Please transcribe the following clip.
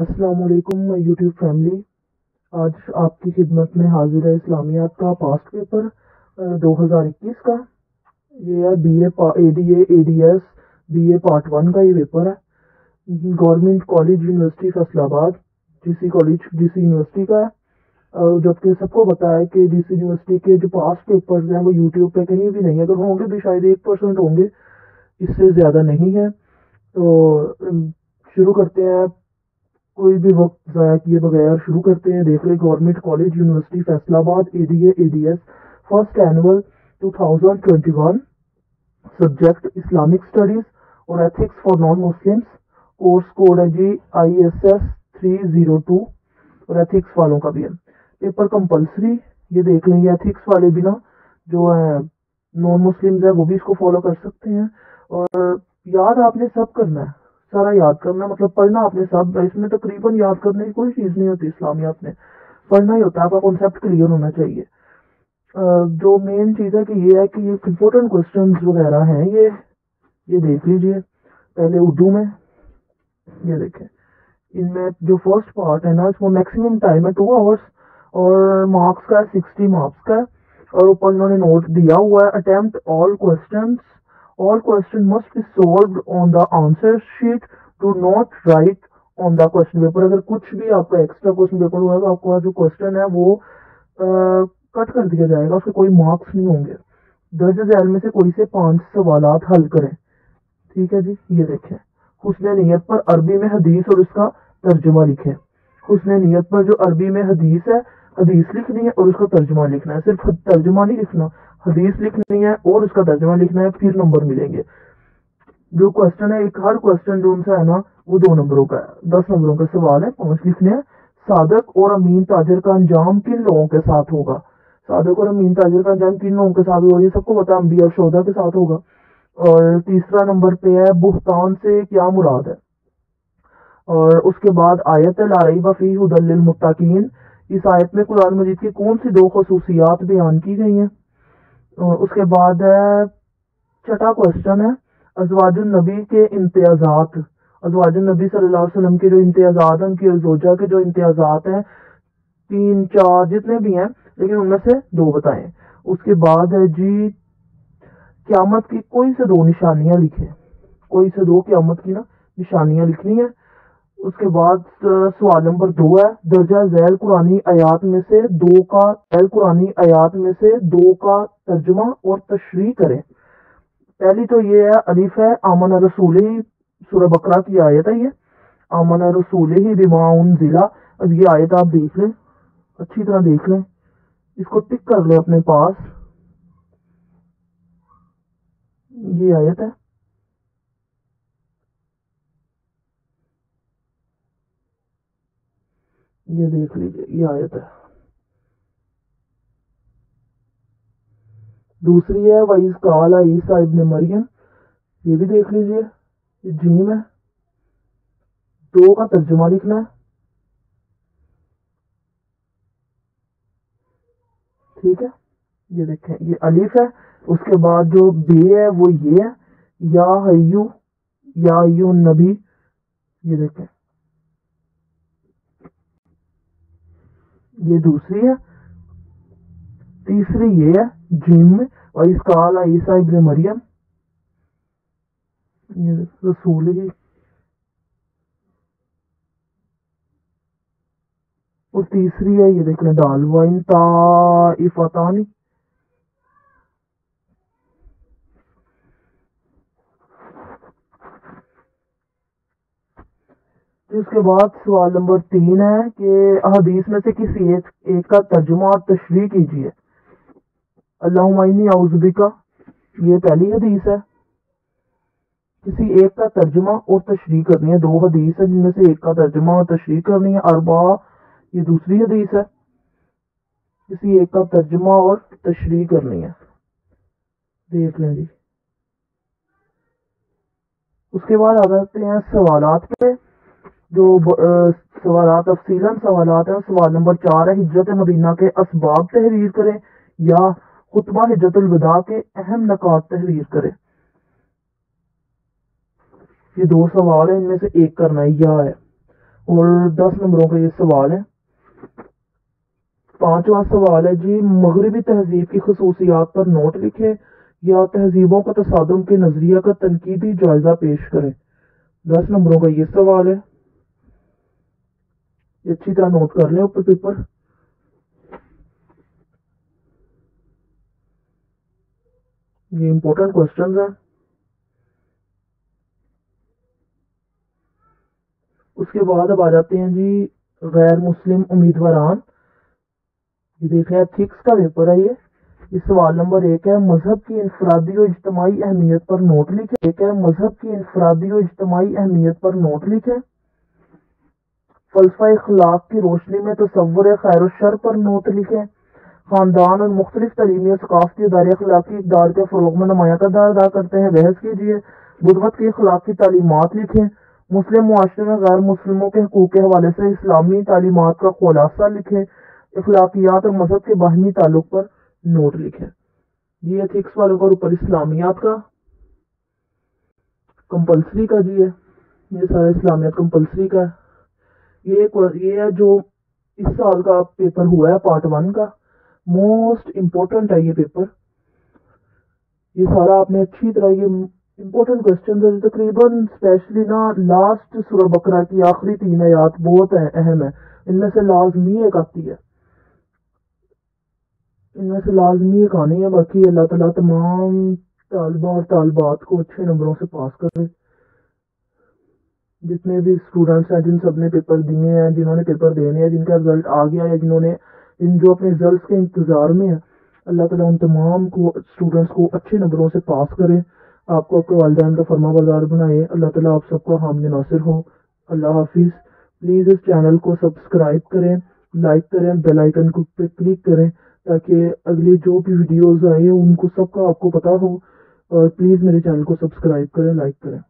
अस्सलाम वालेकुम YouTube family. आज आपकी खिदमत में हाजिर है इस्लामियात का पास्ट पेपर हज़ार इक्कीस का। ये है B A D A A D S B A part one का ये पेपर है। Government college university Faisalabad GC college GC university का है। जबकि सबको पता है कि जीसी यूनिवर्सिटी के जो पास्ट पेपर्स हैं, वो यूट्यूब पे कहीं भी नहीं है। अगर होंगे भी, शायद एक परसेंट होंगे। इससे ज़्यादा नहीं है। तो शुरू करते हैं कोई भी वक्त ज़ाया किए बगैर शुरू करते हैं। देख ले government college, university, Faisalabad A D A D S first annual 2021 subject Islamic studies और ethics for non Muslims course code है G I S S three zero two और एथिक्स वालों का भी है। पेपर कंपलसरी ये देख लेंगे एथिक्स वाले बिना, जो है नॉन मुस्लिम्स है, वो भी इसको फॉलो कर सकते हैं। और याद आपने सब करना है। सारा याद करना मतलब पढ़ना आपने सब इसमें तकरीबन याद करने की कोई चीज़ नहीं होती इस्लामियात में। पढ़ना ही होता है, आपका कॉन्सेप्ट क्लियर होना चाहिए। जो मेन चीज़ है कि ये है कि ये इम्पोर्टेंट क्वेश्चन वगैरह हैं, ये ये देख लीजिए, पहले उर्दू में, ये देखें। इनमें जो फ़र्स्ट पार्ट है ना इसमें मैक्सिमम टाइम है टू आवर्स और मार्क्स का सिक्सटी मार्क्स का और ऊपर इन्होंने नोट दिया हुआ है attempt all questions all question must be solved on the answer sheet do not write on the question paper. अगर कुछ भी आपका एक्स्ट्रा क्वेश्चन पेपर हुआ तो आपका जो क्वेश्चन है वो कट कर दिया जाएगा, उसके कोई मार्क्स नहीं होंगे। दर्ज झैल में से कोई से पाँच सवाल हल करें। ठीक है जी? ये देखें। हुसन नीयत पर अरबी में हदीस और उसका तर्जुमा लिखें। हुसन नीयत पर जो अरबी में हदीस है, हदीस लिखनी है और उसका तर्जुमा लिखना है। सिर्फ़ तर्जुमा नहीं लिखना हदीस लिखनी है और उसका तर्जमा लिखना है, फिर नंबर मिलेंगे। जो क्वेश्चन है, एक हर क्वेश्चन जो उनसे है ना, वो दो नंबरों का है। दस नंबरों का सवाल है, पाँच लिखने हैं। साधक और अमीन ताजर का अंजाम किन लोगों के साथ होगा? साधक और अमीन ताजर का अंजाम किन लोगों के साथ होगा? ये सबको पता अम्बिया शोधा के साथ होगा। और तीसरा नंबर पे है, बुहतान से क्या मुराद है? और उसके बाद आयत लारई बफी हदल मुत्ताकीन। इस आयत में कुरान मजीद की कौन सी दो खसूसियात बयान की गई हैं? उसके बाद है, छठा क्वेश्चन है अजवाजुल नबी के इम्तियाजात। अजवाजुल नबी सल्लल्लाहु अलैहि वसल्लम के जो इम्तियाजात हैं, उनकी जोजा के जो इम्तियाजात हैं, तीन, चार जितने भी हैं, लेकिन उनमें से दो बताएँ। उसके बाद है जी, क्यामत की कोई से दो निशानियाँ लिखे। कोई से दो क्यामत की ना निशानियाँ लिखनी है उसके बाद सवाल नंबर दो है। दर्जा जैल कुरानी आयात में से दो का, जैल कुरानी आयात में से दो का तर्जमा और तशरी करें। पहली तो ये है, अलीफ है, आमन रसूल ही सुर बकरा की आयत है ये। आमन रसूल ही बिमाउन जिला अब ये आयत आप देख लें, अच्छी तरह देख लें। इसको टिक कर ले अपने पास। ये आयत है। ये देख लीजिए, ये आयत है। दूसरी है वईस काला ईसा इब्न मरियम। ये भी देख लीजिए, ये जीम है। दो का तर्जुमा लिखना है। ठीक है, ये देखें, ये अलीफ है। उसके बाद जो बे है, वो ये है, या हयू या यू नबी। ये देखें। ये दूसरी है। तीसरी ये है, जिम और इसका आला ईसा इब्न मरियम। ये रसूल की। और तीसरी है, ये देखना डाल वाइन ताइफतानी। उसके बाद सवाल नंबर तीन है कि हदीस में से किसी एक, एक का तर्जुमा और तशरी कीजिए। अल्लाहनी आउजबी का ये पहली हदीस है। किसी एक का तर्जुमा और तशरी करनी है। दो हदीस है जिनमें से एक का तर्जुमा और तशरी करनी है। अरबा ये दूसरी हदीस है। किसी एक का तर्जुमा और तशरी करनी है। देख लें जी। उसके बाद आ जाते हैं सवालात पे। जो सवाल तफसीला सवाल है, सवाल नंबर चार है, हिजरत मदीना के इसबाब तहरीर करें या खुतबा हिजरतुलविदा के अहम नकात तहरीर करें। ये दो सवाल है, इनमें से एक करना है या है। और दस नंबरों का ये सवाल है। पांचवा सवाल है, जी मगरबी तहजीब की खसूसियात पर नोट लिखे या तहजीबों का तसादम के नज़रिया का तनकीदी जायजा पेश करें। दस नंबरों का ये सवाल है। अच्छी तरह नोट कर लें ऊपर पेपर ये इंपॉर्टेंट क्वेश्चंस हैं। उसके बाद अब आ जाते हैं जी, गैर मुस्लिम उम्मीदवारान। ये देख थिक्स का पेपर है ये। इस सवाल नंबर एक है, मज़हब की इंफरादी और इज्तमाही अहमियत पर नोट लिखे। एक है, मज़हब की इंफरादी और इज्तमाही अहमियत पर नोट लिखे। फलसफा इखलाक की रोशनी में तस्वुर खैर शर पर नोट लिखे। खानदान और मुख्तलिफ़ तलीमी सकाफती अदारे अखलाकी इकदार के फ़रोग में नुमाया करदार अदा करते हैं। बहस कीजिए गुरबत की अखलाकी तालीमत लिखें। मुस्लिम मुआरे में गैर मुस्लिमों के हकूक़ के हवाले से इस्लामी तालीमत का खुलासा लिखें। अखलाकियात और मज़हब के बाहमी ताल्लुक पर नोट लिखें। ये एथिक्स वालों का ऊपर इस्लामियात का कंपलसरी का जी है। ये सारा इस्लामियात कंपलसरी का ये ये है जो इस साल का पेपर हुआ है पार्ट वन का। मोस्ट इम्पोर्टेंट है ये पेपर ये सारा आपने अच्छी तरह ये इम्पोर्टेंट क्वेश्चन है, तकरीबन स्पेशली ना लास्ट सुर बकरा की आखिरी तीन आयात बहुत अहम है। इनमें से लाजमी एक आती है। इनमें से लाजमी एक आनी है, बाकी अल्लाह ताला तमाम तालबा और तालबात को अच्छे नंबरों से पास करे। जितने भी स्टूडेंट्स हैं, जिन सबने पेपर दिए हैं, जिन्होंने पेपर देने हैं, जिनका रिज़ल्ट आ गया है, जिन्होंने इन जो अपने रिज़ल्ट के इंतज़ार में है, अल्लाह ताला उन तमाम को स्टूडेंट्स को अच्छे नंबरों से पास करे। आपको आपके वालदेन का फरमा बरदार बनाए। अल्लाह ताला आप सबका हामी नासिर हो। अल्लाह हाफिज़। प्लीज़ इस चैनल को सब्सक्राइब करें लाइक करें बेल आइकन को पे क्लिक करें, ताकि अगली जो भी वीडियोस आए उनको सबका आपको पता हो। और प्लीज़ मेरे चैनल को सब्सक्राइब करें लाइक करें।